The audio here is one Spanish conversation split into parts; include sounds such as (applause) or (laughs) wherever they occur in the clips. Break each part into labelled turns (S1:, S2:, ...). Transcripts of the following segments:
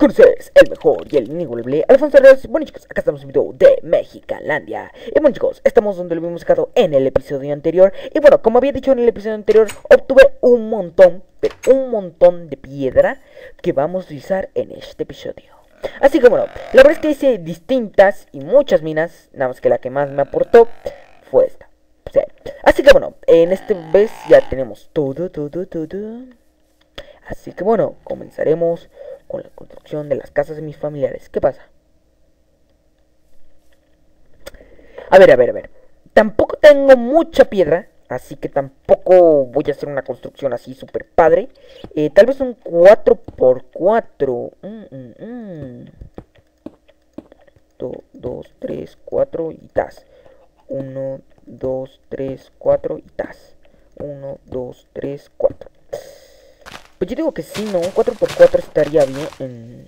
S1: Con el mejor y el inigualable. Alfonso Reyes. Bueno chicos, acá estamos en un video de Mexicalandia. Y bueno chicos, estamos donde lo habíamos sacado en el episodio anterior. Y bueno, como había dicho en el episodio anterior, obtuve un montón, pero un montón de piedra Que vamos a utilizar en este episodio. Así que bueno, la verdad es que hice distintas y muchas minas Nada más que la que más me aportó fue esta. Así que bueno, en este vez ya tenemos todo, todo, todo Así que bueno, comenzaremos con la construcción de las casas de mis familiares. ¿Qué pasa? A ver, a ver, a ver. Tampoco tengo mucha piedra, así que tampoco voy a hacer una construcción así súper padre. Eh, tal vez un 4x4. 2, 3, 4 y tas. 1, 2, 3, 4 y tas. 1, 2, 3, 4. Pues yo digo que sí, ¿no? Un 4x4 estaría bien.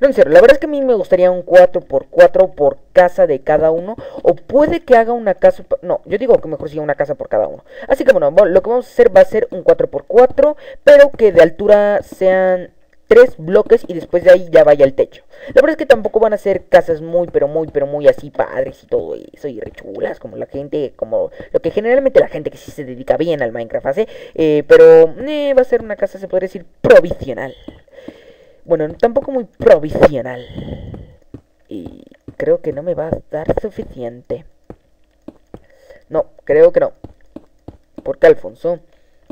S1: No, en serio, la verdad es que a mí me gustaría un 4x4 por casa de cada uno. O puede que haga una casa... No, yo digo que mejor siga una casa por cada uno. Así que bueno, lo que vamos a hacer va a ser un 4x4, pero que de altura sean tres bloques y después de ahí ya vaya el techo. La verdad es que tampoco van a ser casas muy, pero muy, pero muy así padres y todo eso y rechulas, como la gente, como lo que generalmente la gente que sí se dedica bien al Minecraft hace. Eh, pero eh, va a ser una casa, se podría decir, provisional. Bueno, tampoco muy provisional. Y creo que no me va a dar suficiente. No, creo que no. ¿Por qué, Alfonso?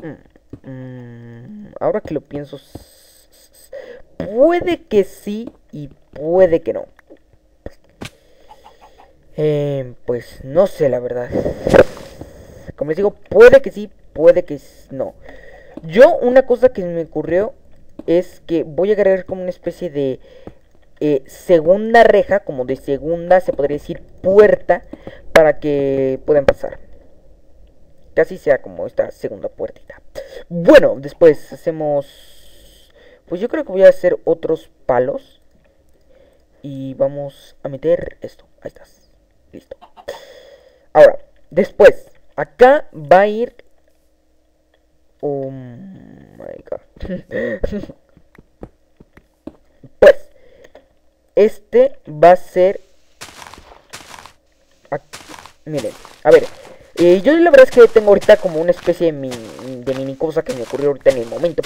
S1: Mm, mm, ahora que lo pienso Puede que sí y puede que no. Eh, pues no sé la verdad. Como les digo, puede que sí, puede que no. Yo una cosa que me ocurrió es que voy a agregar como una especie de eh, segunda reja, como de segunda, se podría decir puerta, para que puedan pasar. Casi sea como esta segunda puertita. Bueno, después hacemos pues yo creo que voy a hacer otros palos. Y vamos a meter esto. Ahí estás. Listo. Ahora, después, acá va a ir... Oh my god. (laughs) pues, este va a ser... Miren, a ver, eh, yo la verdad es que tengo ahorita como una especie de mini cosa que me ocurrió ahorita en el momento,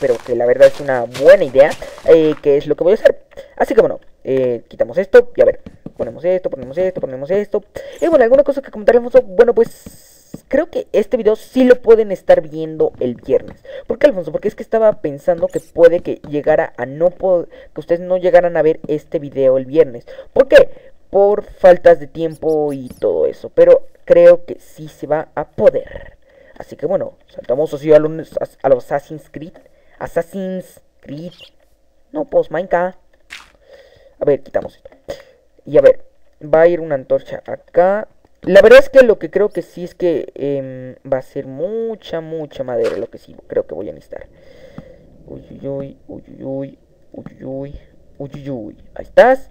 S1: pero, que la verdad es una buena idea, eh, que es lo que voy a hacer. Así que bueno, eh, quitamos esto y a ver, ponemos esto, ponemos esto, ponemos esto. Y bueno, alguna cosa que comentar, Alfonso, bueno pues creo que este video sí lo pueden estar viendo el viernes. ¿Por qué, Alfonso? Porque es que estaba pensando que puede que llegara a no que ustedes no llegaran a ver este video el viernes. ¿Por qué? Por faltas de tiempo y todo eso. Pero creo que sí se va a poder. Así que bueno, saltamos así a los, Assassin's Creed. Assassin's Creed. No, pues Minecraft. A ver, quitamos esto. Y a ver, va a ir una antorcha acá. La verdad es que lo que creo que sí es que em, va a ser mucha, mucha madera. Lo que sí creo que voy a necesitar. Uy, uy, uy, uy, uy, uy, uy, uy, Ahí estás.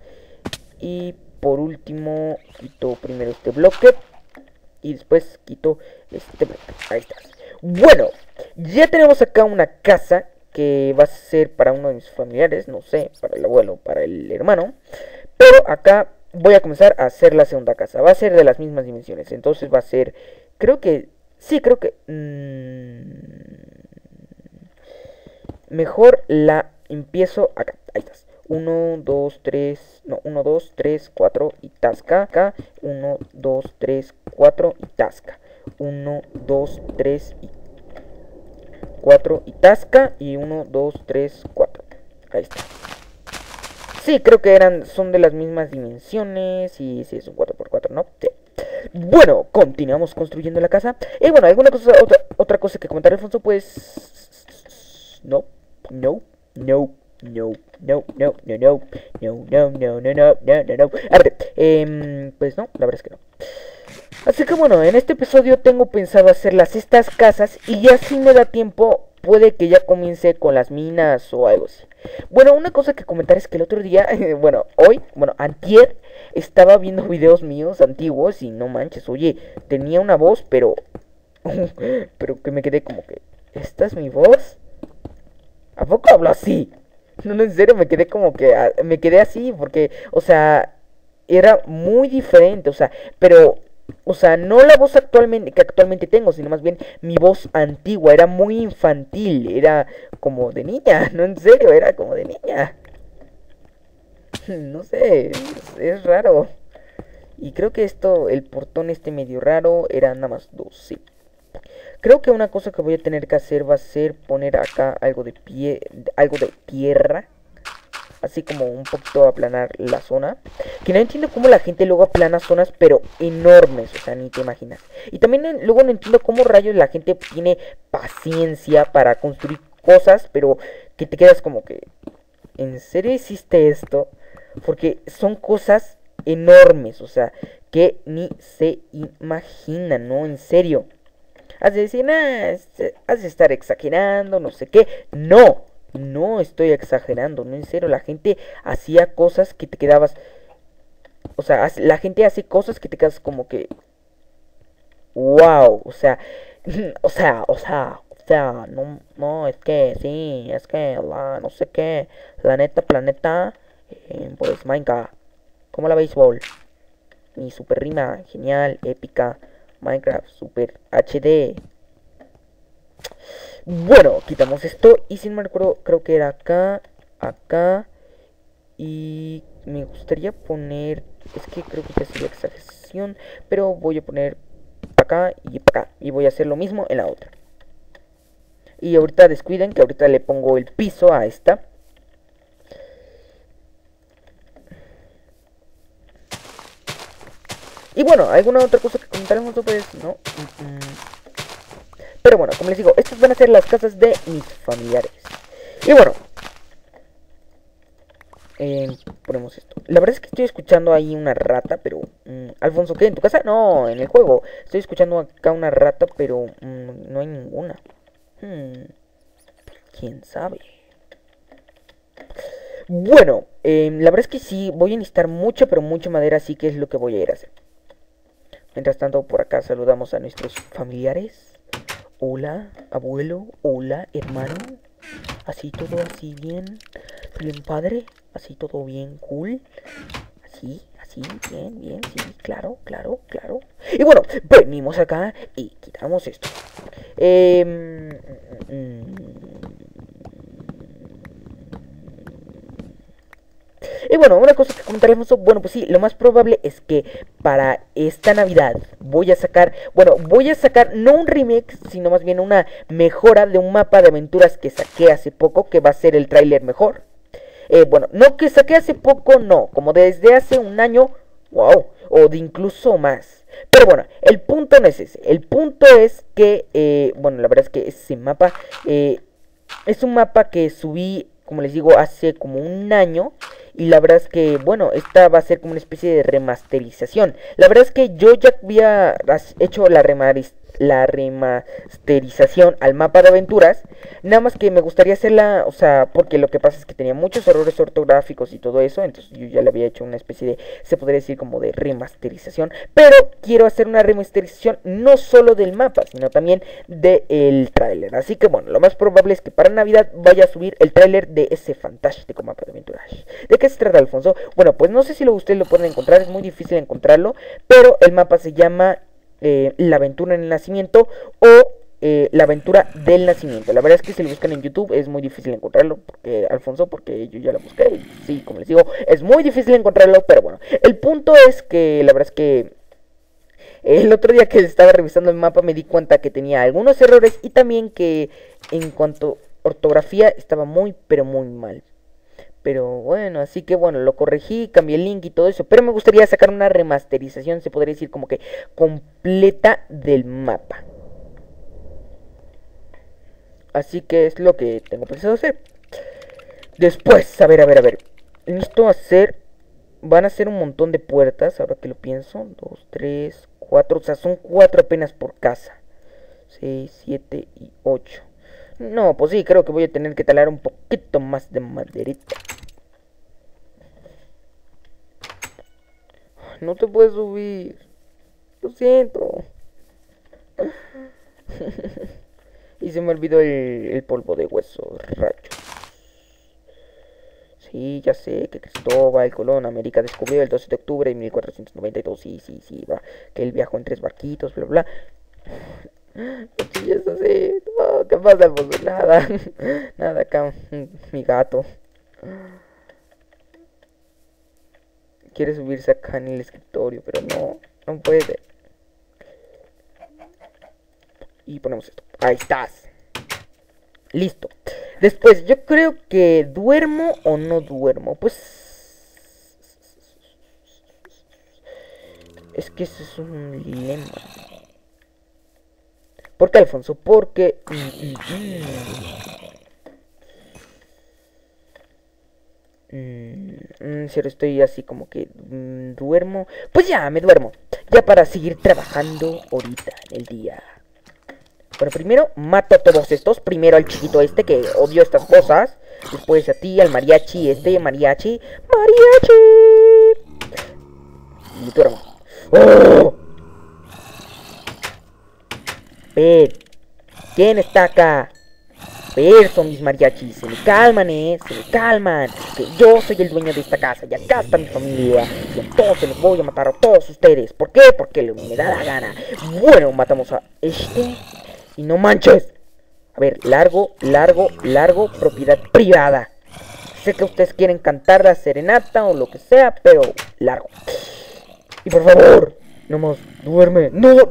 S1: Y por último, quito primero este bloque y después quito este Ahí está. Bueno, ya tenemos acá una casa que va a ser para uno de mis familiares, no sé, para el abuelo, para el hermano. Pero acá voy a comenzar a hacer la segunda casa. Va a ser de las mismas dimensiones. Entonces va a ser, creo que, sí, creo que... Mmm, mejor la empiezo acá. Ahí está. 1, 2, 3, no, 1, 2, 3, 4 y tasca. Acá, 1, 2, 3, 4 y tasca. 1, 2, 3 y 4 y tasca. Y 1, 2, 3, 4. Ahí está. Sí, creo que eran, son de las mismas dimensiones. Y sí, es un 4x4, ¿no? Sí. Bueno, continuamos construyendo la casa. Y bueno, alguna cosa, otra, otra cosa que comentar, Alfonso, pues. No, no, no no, no, no, no, no, no, no, no, no, no, no, no, no. Ver, eh, pues no, la verdad es que no. Así que bueno, en este episodio tengo pensado hacerlas estas casas y ya si me da tiempo puede que ya comience con las minas o algo así. Bueno, una cosa que comentar es que el otro día, (laughs) bueno, hoy, bueno, antier, estaba viendo videos míos antiguos y no manches, oye, tenía una voz, pero, (laughs) pero que me quedé como que, ¿esta es mi voz? ¿A poco hablo así? (laughs) No, no, en serio, me quedé como que, ah, me quedé así, porque, o sea, era muy diferente, o sea, pero, o sea, no la voz actualmente que actualmente tengo, sino más bien mi voz antigua, era muy infantil, era como de niña, (laughs) no en serio, era como de niña. (laughs) No sé, es, raro. Y creo que esto, el portón este medio raro, era nada más dos, sí. Creo que una cosa que voy a tener que hacer va a ser poner acá algo de pie, algo de tierra. Así como un poquito aplanar la zona. Que no entiendo cómo la gente luego aplana zonas, pero enormes. O sea, ni te imaginas. Y también luego no entiendo cómo rayos la gente tiene paciencia para construir cosas, pero que te quedas como que... ¿En serio hiciste esto? Porque son cosas enormes, o sea, que ni se imaginan, ¿no? En serio. Has de decir, nah, has de estar exagerando, no sé qué. No, no estoy exagerando, no en serio. La gente hacía cosas que te quedabas. O sea, la gente hace cosas que te quedas como que. Wow, o sea, (laughs) o sea, o sea, o sea, no, no, es que sí, es que la, no sé qué, la neta, planeta, eh, pues Minecraft, como la béisbol, mi super rima, genial, épica. Minecraft Super HD. Bueno, quitamos esto. Y si no me recuerdo, creo que era acá, acá. Y me gustaría poner... Es que creo que ya sería exageración. Pero voy a poner acá y acá. Y voy a hacer lo mismo en la otra. Y ahorita descuiden que ahorita le pongo el piso a esta. Y bueno, ¿alguna otra cosa que comentaremos sobre eso? No. Pero bueno, como les digo, estas van a ser las casas de mis familiares. Y bueno. Eh, ponemos esto. La verdad es que estoy escuchando ahí una rata, pero... Mm, Alfonso, ¿qué? ¿En tu casa? No, en el juego. Estoy escuchando acá una rata, pero mm, no hay ninguna. Hmm, ¿Quién sabe? Bueno, eh, la verdad es que sí, voy a necesitar mucha, pero mucha madera, así que es lo que voy a ir a hacer. Mientras tanto, por acá saludamos a nuestros familiares. Hola, abuelo. Hola, hermano. Así todo así bien. Bien padre. Así todo bien cool. Así, así, bien, bien, sí, claro, claro, claro. Y bueno, venimos acá y quitamos esto. Eh, Y bueno, una cosa que comentaremos, bueno, pues sí, lo más probable es que para esta Navidad voy a sacar, bueno, voy a sacar no un remake, sino más bien una mejora de un mapa de aventuras que saqué hace poco, que va a ser el tráiler mejor. Eh, bueno, no que saqué hace poco, no, como desde hace un año, wow, o de incluso más. Pero bueno, el punto no es ese, el punto es que, eh, bueno, la verdad es que ese mapa eh, es un mapa que subí, como les digo, hace como un año. Y la verdad es que, bueno, esta va a ser como una especie de remasterización. La verdad es que yo ya había hecho la remasterización la remasterización al mapa de aventuras. Nada más que me gustaría hacerla, o sea, porque lo que pasa es que tenía muchos errores ortográficos y todo eso. Entonces yo ya le había hecho una especie de, se podría decir como de remasterización. Pero quiero hacer una remasterización no solo del mapa, sino también del tráiler. Así que bueno, lo más probable es que para Navidad vaya a subir el tráiler de ese fantástico mapa de aventuras. ¿De qué se trata, Alfonso? Bueno, pues no sé si lo, ustedes lo pueden encontrar, es muy difícil encontrarlo. Pero el mapa se llama eh, la aventura en el nacimiento o eh, la aventura del nacimiento. La verdad es que si lo buscan en YouTube es muy difícil encontrarlo, porque Alfonso, porque yo ya lo busqué. Y sí, como les digo, es muy difícil encontrarlo, pero bueno. El punto es que la verdad es que el otro día que estaba revisando el mapa me di cuenta que tenía algunos errores y también que en cuanto a ortografía estaba muy, pero muy mal. Pero bueno, así que bueno, lo corregí, cambié el link y todo eso. Pero me gustaría sacar una remasterización, se podría decir como que completa del mapa. Así que es lo que tengo pensado hacer. Después, a ver, a ver, a ver. Necesito hacer... Van a ser un montón de puertas, ahora que lo pienso. Dos, tres, cuatro. O sea, son cuatro apenas por casa. Seis, siete y ocho. No, pues sí, creo que voy a tener que talar un poquito más de maderita. No te puedes subir. Lo siento. y se me olvidó el, polvo de hueso, racho. Sí, ya sé que Cristóbal Colón América descubrió el 12 de octubre de 1492. Sí, sí, sí, va. Que él viajó en tres barquitos, bla, bla. Sí, eso sí. No, ¿qué pasa? Pues nada. Nada acá. Mi gato. Quiere subirse acá en el escritorio, pero no. No puede. Y ponemos esto. Ahí estás. Listo. Después, yo creo que duermo o no duermo. Pues... Es que ese es un dilema. ¿Por qué, Alfonso? Porque... si ahora estoy así como que mm, duermo. Pues ya, me duermo. Ya para seguir trabajando ahorita en el día. Bueno, primero mato a todos estos. Primero al chiquito este que odio estas cosas. Después a ti, al mariachi este, mariachi. ¡Mariachi! Y duermo. ¡Oh! ¿quién está acá? Ver, mis mariachis, se me calman, eh, se me calman, que yo soy el dueño de esta casa y acá está mi familia, y entonces los voy a matar a todos ustedes, ¿por qué? Porque me da la gana. Bueno, matamos a este, y no manches. A ver, largo, largo, largo, propiedad privada. Sé que ustedes quieren cantar la serenata o lo que sea, pero largo. Y por favor, no más, duerme, no.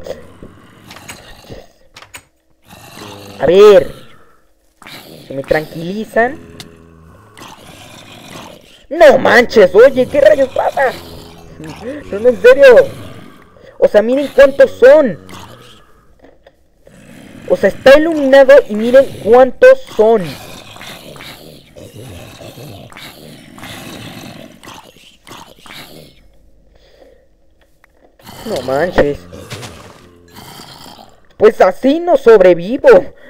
S1: A ver, se me tranquilizan. No manches, oye, ¿qué rayos pasa? No, no, en serio. O sea, miren cuántos son. O sea, está iluminado y miren cuántos son. No manches. Pues así no sobrevivo.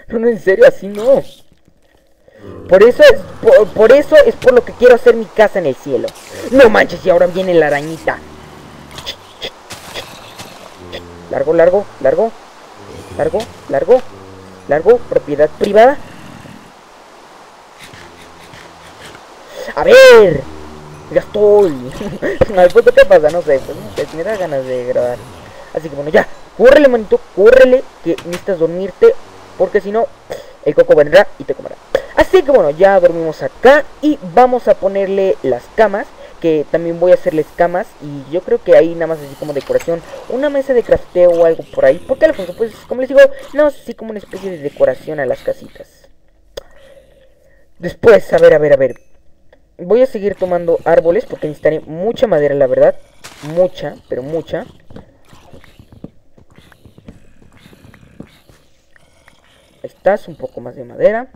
S1: No, no, en serio, así no. Por eso es por, eso es por lo que quiero hacer mi casa en el cielo. No manches, y ahora viene la arañita. Largo, largo, largo. Largo, largo, largo, propiedad privada. A ver, ya estoy. (laughs) ¿qué pasa? No sé, pues me da ganas de grabar. Así que bueno, ya, córrele, manito, córrele, que necesitas dormirte, porque si no, el coco vendrá y te comerá. Así que bueno, ya dormimos acá y vamos a ponerle las camas que también voy a hacerles camas y yo creo que ahí nada más así como decoración, una mesa de crafteo o algo por ahí. Porque Alfonso, pues como les digo, nada más así como una especie de decoración a las casitas. Después, a ver, a ver, a ver. Voy a seguir tomando árboles porque necesitaré mucha madera, la verdad. Mucha, pero mucha. Estás, un poco más de madera.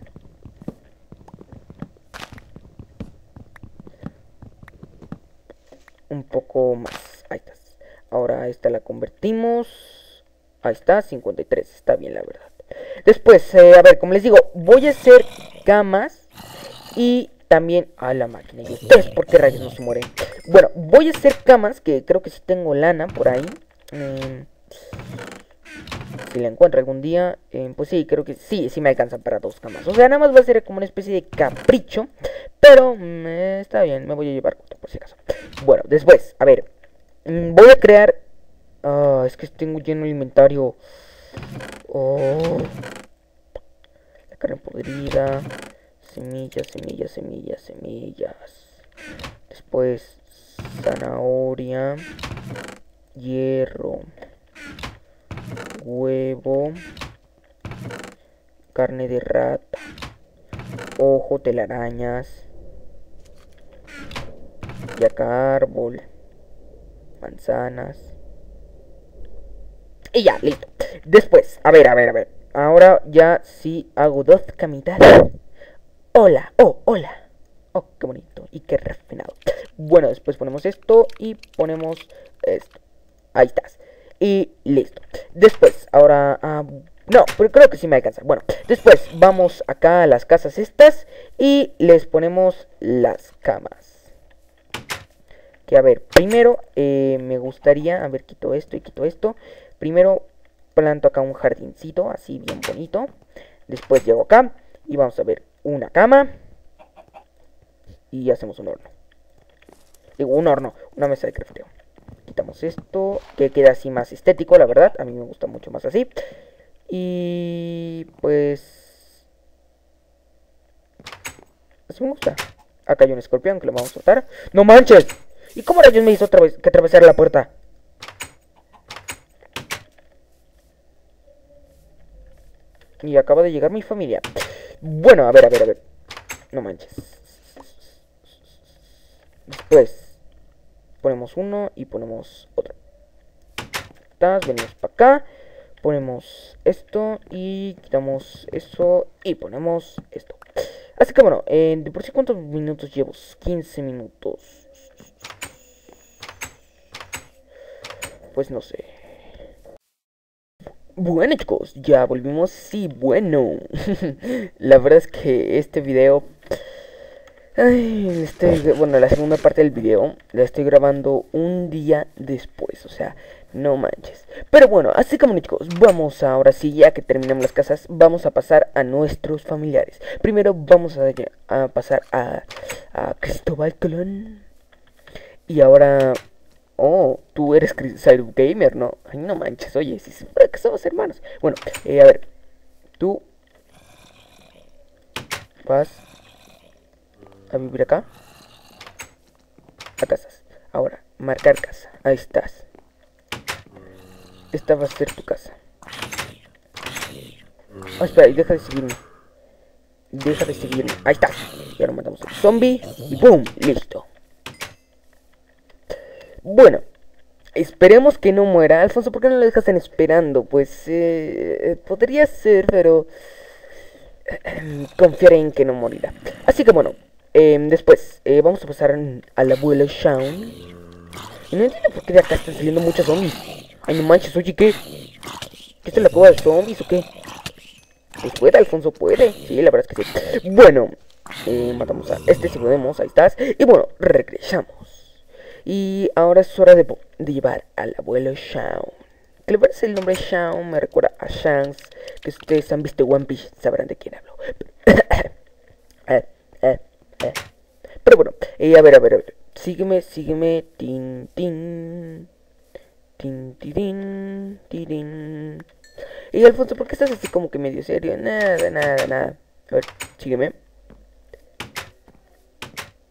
S1: Un poco más. Ahí. Ahora esta la convertimos. Ahí está, 53. Está bien, la verdad. Después, eh, a ver, como les digo, voy a hacer camas y también a la máquina. ¿Y ustedes por qué rayos no se mueren? Bueno, voy a hacer camas, que creo que si tengo lana por ahí. Mm, si la encuentro algún día, eh, pues sí, creo que sí, sí me alcanzan para dos camas. O sea, nada más va a ser como una especie de capricho. Pero mm, está bien, me voy a llevar Bueno, después, a ver. Mm, voy a crear... Ah, es que tengo lleno el inventario. Oh. La carne podrida. Semillas, semillas, semillas, semillas. Después, zanahoria. Hierro. Huevo. Carne de rata. Ojo, telarañas y acá árbol, manzanas. Y ya, listo. Después, a ver, a ver, a ver. Ahora ya sí hago dos camitas. Hola, oh, hola. Oh, qué bonito y qué refinado. Bueno, después ponemos esto y ponemos esto. Ahí estás. Y listo. Después, ahora... Ah, no, pero creo que sí me alcanza. Bueno, después vamos acá a las casas estas y les ponemos las camas que a ver, primero eh, me gustaría, a ver, quito esto y quito esto. Primero planto acá un jardincito, así bien bonito. Después llego acá y vamos a ver una cama. y hacemos un horno. Digo, un horno, una mesa de crafteo. Quitamos esto, que queda así más estético, la verdad. A mí me gusta mucho más así. Y pues... Así me gusta. Acá hay un escorpión que lo vamos a soltar. ¡No manches! ¿Y cómo rayos me hizo otra vez que atravesar la puerta? Y acaba de llegar mi familia. Bueno, a ver, a ver, a ver. No manches. Después ponemos uno y ponemos otro. Venimos para acá. Ponemos esto y quitamos eso y ponemos esto. Así que bueno, de por sí cuántos minutos llevo? 15 minutos. Pues no sé. Bueno chicos, ya volvimos. Sí, bueno. (laughs) la verdad es que este video... Ay, estoy, bueno, la segunda parte del video la estoy grabando un día después, o sea, no manches. Pero bueno, así como chicos, vamos ahora sí, ya que terminamos las casas, vamos a pasar a nuestros familiares. Primero vamos a, a pasar a, a Cristóbal Colón. Y ahora Oh, tú eres Cyber Gamer, ¿no? Ay, no manches, oye, si que somos hermanos. Bueno, eh, a ver. Tú vas a vivir acá. A casas. Ahora, marcar casa. Ahí estás. Esta va a ser tu casa. Oh, espera, y deja de seguirme. Deja de seguirme. Ahí está. Y ahora matamos al zombie. Y ¡boom! Listo. Bueno, esperemos que no muera. Alfonso, ¿por qué no lo dejas esperando? Pues eh, podría ser, pero eh, (clears throat) confiaré en que no morirá. Así que bueno, em, después eh, vamos a pasar al abuelo Shaun. Y no entiendo por qué de acá están saliendo muchos zombies. Ay, no manches, oye, ¿qué? ¿Qué es la cueva de zombies o qué? Pues puede, Alfonso, puede. Sí, la verdad es que sí. Bueno, matamos a este si podemos, ahí estás. Y bueno, regresamos. Y ahora es hora de, llevar al abuelo Shaun. Que le parece el nombre Shaun, me recuerda a Shanks. Que ustedes han visto One Piece, sabrán de quién hablo. (coughs) Eh, eh, eh. Pero bueno, y a ver, a ver, a ver. Sígueme, sígueme. Tin, tin. Tin, tin, tin, Y Alfonso, ¿por qué estás así como que medio serio? Nada, nada, nada. A ver, sígueme.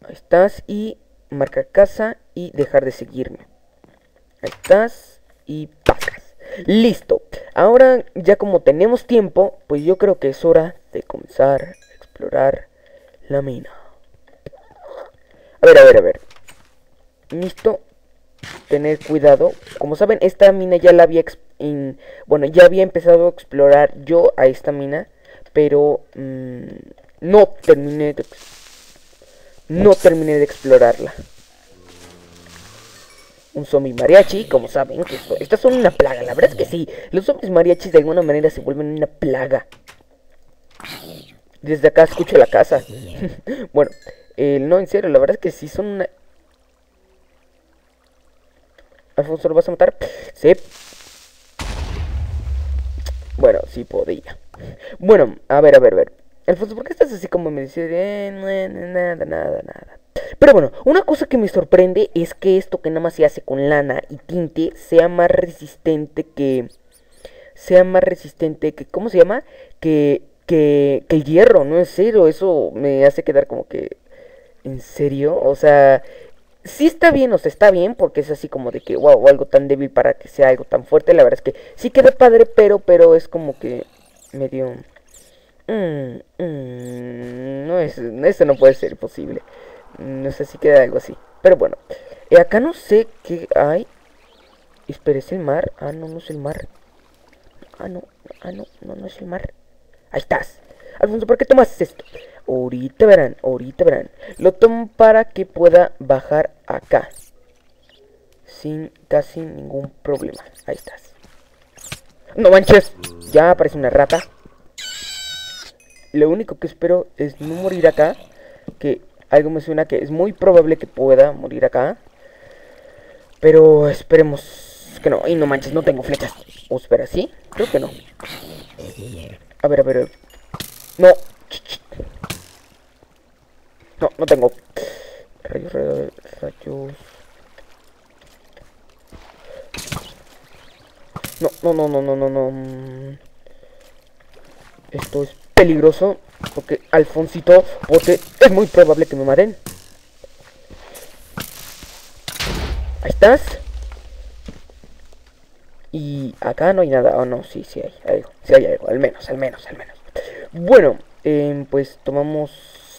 S1: Ahí estás y marcar casa y dejar de seguirme. Ahí estás y pasas. Listo. Ahora ya como tenemos tiempo, pues yo creo que es hora de comenzar a explorar la mina. A ver, a ver, a ver. Listo. Tener cuidado. Como saben, esta mina ya la había... bueno, ya había empezado a explorar yo a esta mina. Pero... Mm, no terminé de no terminé de explorarla. Un zombie mariachi, como saben, estas son una plaga. La verdad es que sí, los zombies mariachis de alguna manera se vuelven una plaga. Desde acá escucho la casa. (laughs) bueno, no, en serio, la verdad es que sí son una... ¿Alfonso lo vas a matar? Sí. Bueno, sí podía. Bueno, a ver, a ver, a ver. Alfonso, ¿por qué estás así como me dice? Eh, nada, nada, nada. Pero bueno, una cosa que me sorprende es que esto que nada más se hace con lana y tinte sea más resistente que... Sea más resistente que... ¿Cómo se llama? Que, que, que el hierro, no es serio. Eso me hace quedar como que... ¿En serio? O sea... Sí está bien, o sea, está bien porque es así como de que, wow, algo tan débil para que sea algo tan fuerte. La verdad es que sí queda padre, pero, pero es como que medio... Mm, mm, no es, eso no puede ser posible. No sé si queda algo así. Pero bueno. Eh, acá no sé qué hay. Espera, ¿es el mar? Ah, no, no es el mar. Ah, no. Ah, no, no, no es el mar. Ahí estás. Alfonso, ¿por qué tomas esto? Ahorita verán, ahorita verán. Lo tomo para que pueda bajar acá. Sin casi ningún problema. Ahí estás. No manches. Ya aparece una rata. Lo único que espero es no morir acá. Que algo me suena que es muy probable que pueda morir acá. Pero esperemos que no. Y no manches, no tengo flechas. ¿O espera, sí? Creo que no. A ver, a ver. No. No, no tengo. Rayos, rayos, rayos. No, no, no, no, no, no, no. Esto es peligroso. Porque Alfonsito Bote es muy probable que me maten. Ahí estás. Y acá no hay nada. Oh, no, sí, sí hay algo. Sí hay algo. Al menos, al menos, al menos. Bueno, eh, pues tomamos...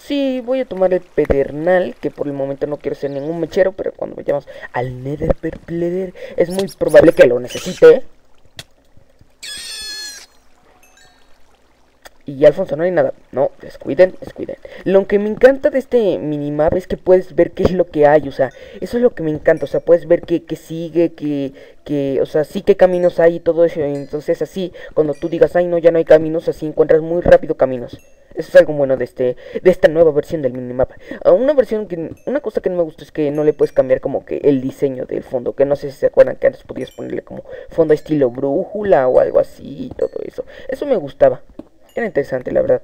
S1: Sí, voy a tomar el pedernal, que por el momento no quiero ser ningún mechero, pero cuando vayamos al Nether Perpleder es muy probable que lo necesite. Y Alfonso, no hay nada. No, descuiden, descuiden. Lo que me encanta de este minimap es que puedes ver qué es lo que hay. O sea, eso es lo que me encanta. O sea, puedes ver qué, sigue, que, que, o sea, sí qué caminos hay y todo eso. Entonces así, cuando tú digas, ay no, ya no hay caminos, así encuentras muy rápido caminos. Eso es algo bueno de este de esta nueva versión del minimap. Ah, una versión que una cosa que no me gusta es que no le puedes cambiar como que el diseño del fondo, que no sé si se acuerdan que antes podías ponerle como fondo estilo brújula o algo así y todo eso. Eso me gustaba. Interesante, la verdad.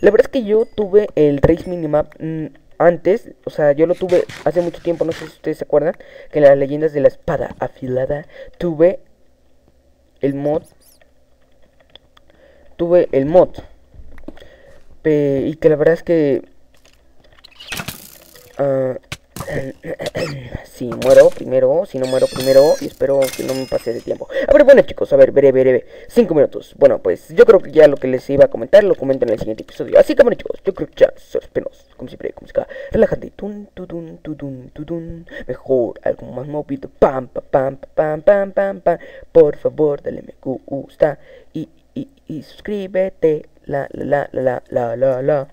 S1: La verdad es que yo tuve el Race Minimap mm, antes, o sea, yo lo tuve hace mucho tiempo, no sé si ustedes se acuerdan, que en las leyendas de la espada afilada tuve el mod. Tuve el mod. y que la verdad es que... Uh, (clears throat) si muero primero, si no muero primero, y espero que no me pase de tiempo. A ver, bueno chicos, a ver, veré, veré, 5 minutos. Bueno, pues yo creo que ya lo que les iba a comentar lo comento en el siguiente episodio. Así que bueno chicos, yo creo que ya, penos, como siempre, como música relajante, tun, mejor, algo más movido, pam, pam, pam, pam, pam, por favor, dale me gusta y, y, y suscríbete, la, la, la, la, la, la, la.